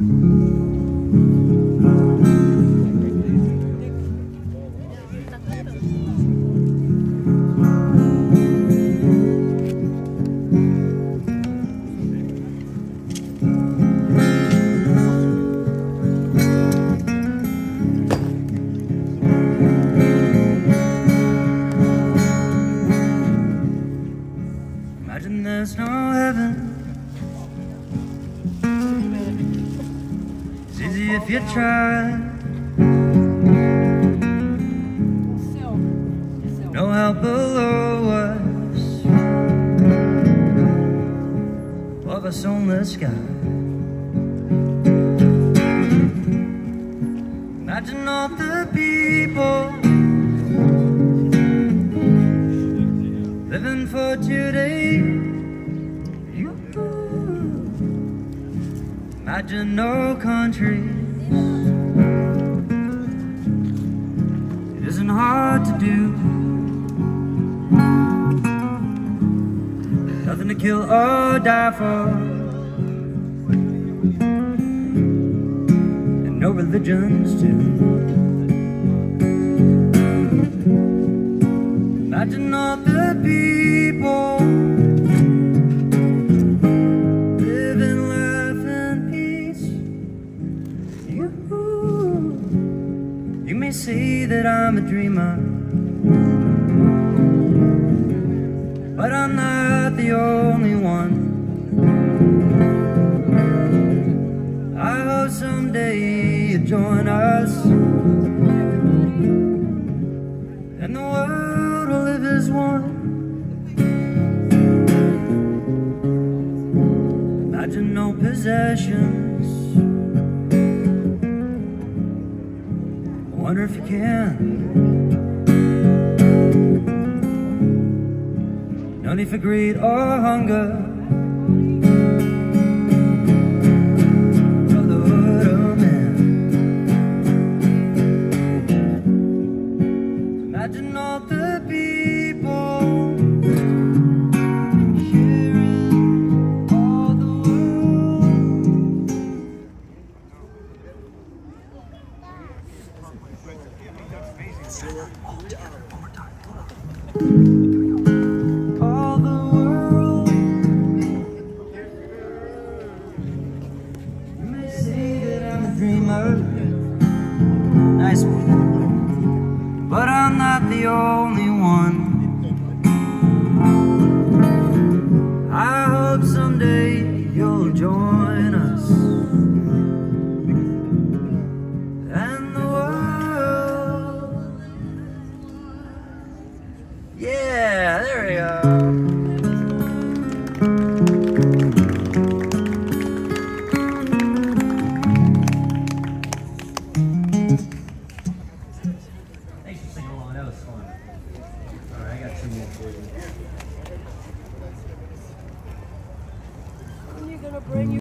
Imagine there's no heaven. If you try. No help below us. Above us on the sky. Imagine all the people living for today. Imagine no countries. It isn't hard to do. Nothing to kill or die for. And no religions too. Imagine all the people may say that I'm a dreamer, but I'm not the only one. I hope someday you join us. And the world will live as one. Imagine no possessions. Wonder if you can. No need for greed or hunger. Imagine all the people Nice one. But I'm not the only got two you. When you gonna bring your